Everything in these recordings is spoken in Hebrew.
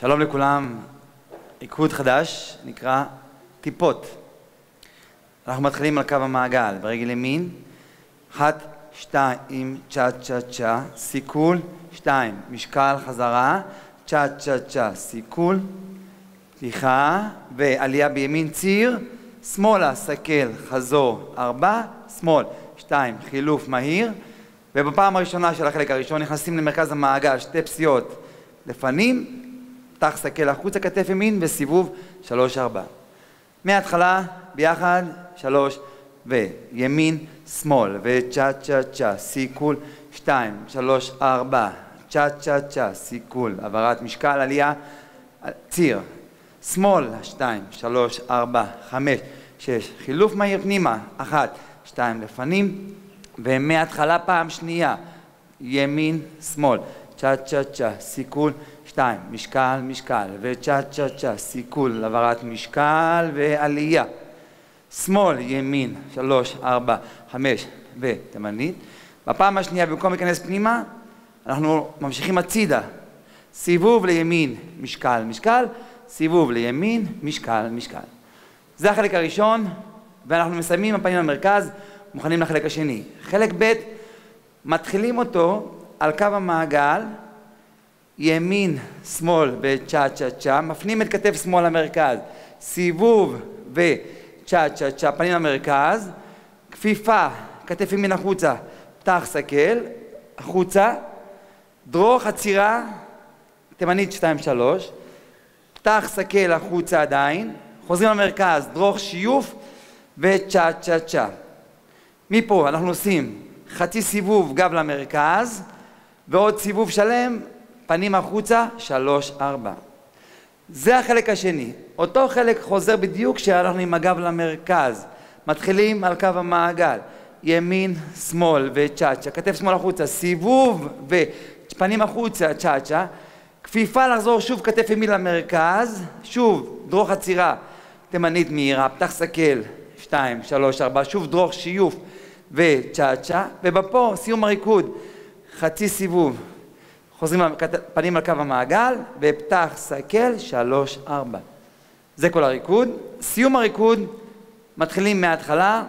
שלום לכולם, ריקוד חדש, נקרא טיפות. אנחנו מתחילים על קו המעגל, ברגל ימין, אחת, שתיים, צ'ה צ'ה צ'ה, סיכול, שתיים, משקל חזרה, צ'ה צ'ה צ'ה, סיכול, פתיחה, ועלייה בימין ציר, שמאלה, סקל, חזור, ארבע, שמאל, שתיים, חילוף מהיר, ובפעם הראשונה של החלק הראשון נכנסים למרכז המעגל, שתי פסיעות לפנים, פתח סקל החוצה, כתף ימין, וסיבוב שלוש ארבע. מההתחלה, ביחד, שלוש, וימין, שמאל, וצ'ה צ'ה צ'ה, סיכול, שתיים, שלוש, ארבע, צ'ה צ'ה צ'ה, סיכול, העברת משקל, עלייה, ציר, שמאל, שתיים, שלוש, ארבע, חמש, שש, חילוף מהיר פנימה, אחת, שתיים לפנים, ומההתחלה פעם שנייה, ימין, שמאל, צ'ה צ'ה צ'ה, סיכול, שתיים, משקל, משקל, וצ'ה צ'ה צ'ה, סיכול, העברת משקל ועלייה. שמאל, ימין, שלוש, ארבע, חמש, ותימנית. בפעם השנייה, במקום להיכנס פנימה, אנחנו ממשיכים הצידה. סיבוב לימין, משקל, משקל, סיבוב לימין, משקל, משקל. זה החלק הראשון, ואנחנו מסיימים הפנים למרכז, מוכנים לחלק השני. חלק ב', מתחילים אותו על קו המעגל, ימין, שמאל וצ'ה צ'ה צ'ה, מפנים את כתף שמאל למרכז, סיבוב וצ'ה צ'ה צ'ה, פנים למרכז, כפיפה, כתף ימין החוצה, פתח סקל, החוצה, דרוך עצירה, תימנית שתיים שלוש, פתח סקל החוצה עדיין, חוזרים למרכז, דרוך שיוף וצ'ה צ'ה צ'ה. מפה אנחנו עושים חצי סיבוב גב למרכז ועוד סיבוב שלם פנים החוצה, שלוש, ארבע. זה החלק השני. אותו חלק חוזר בדיוק כשאנחנו עם הגב למרכז. מתחילים על קו המעגל. ימין, שמאל וצ'אצ'ה. כתף שמאל החוצה, סיבוב ופנים החוצה, צ'אצ'ה. כפיפה לחזור שוב כתף ימין למרכז. שוב, דרוך עצירה תימנית מהירה. פתח סקל, שתיים, שלוש, ארבע. שוב דרוך שיוף וצ'אצ'ה. ובפה, סיום הריקוד, חצי סיבוב. חוזרים פנים על קו המעגל, ופתח סקל, שלוש, ארבע. זה כל הריקוד. סיום הריקוד, מתחילים מההתחלה,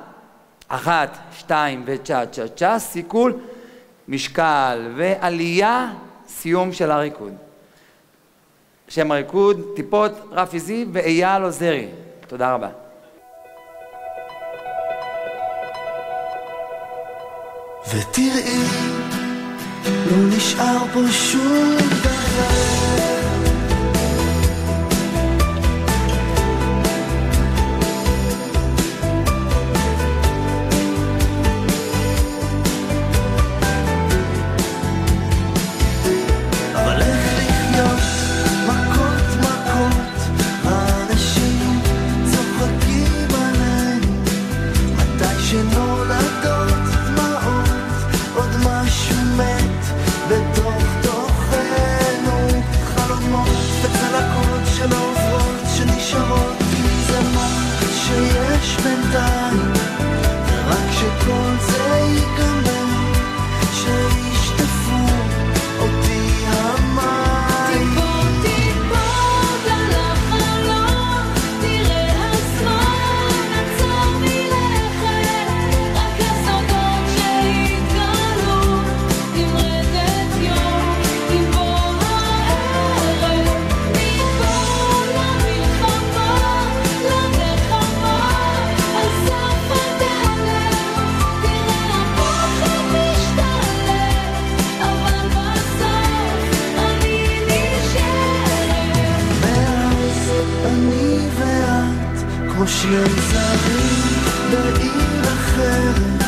אחת, שתיים וצ'ה צ'ה צ'ה, סיכול, משקל ועלייה, סיום של הריקוד. שם הריקוד, טיפות, רפי זיו ואייל עוזרי. תודה רבה. Nun ich aber schon. לא נשאר פה שום דבר כמו שיר זרים בעיר אחרת.